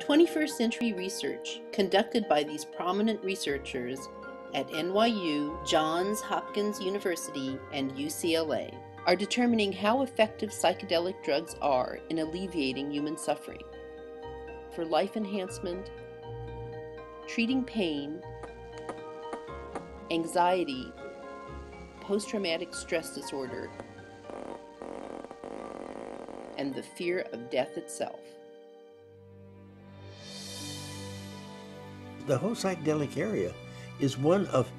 21st century research conducted by these prominent researchers at NYU, Johns Hopkins University, and UCLA are determining how effective psychedelic drugs are in alleviating human suffering. For life enhancement, treating pain, anxiety, post traumatic stress disorder, and the fear of death itself. The whole psychedelic area is one of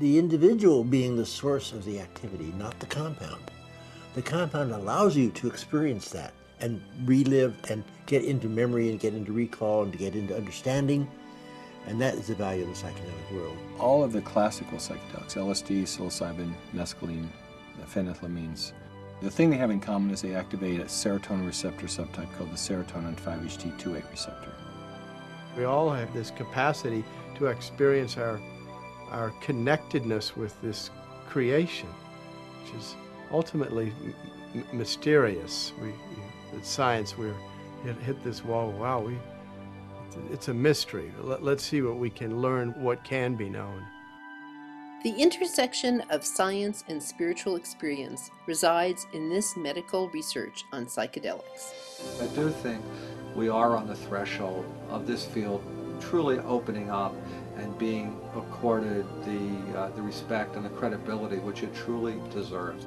the individual being the source of the activity, not the compound. The compound allows you to experience that and relive and get into memory and get into recall and to get into understanding. And that is the value of the psychedelic world. All of the classical psychedelics, LSD, psilocybin, mescaline, phenethylamines, the thing they have in common is they activate a serotonin receptor subtype called the serotonin 5-HT2A receptor. We all have this capacity to experience our, our connectedness with this creation, which is ultimately mysterious. We, in science, we hit, hit this wall. Wow, we, it's a mystery. Let, let's see what we can learn, what can be known. The intersection of science and spiritual experience resides in this medical research on psychedelics. I do think we are on the threshold of this field truly opening up and being accorded the, uh, the respect and the credibility which it truly deserves.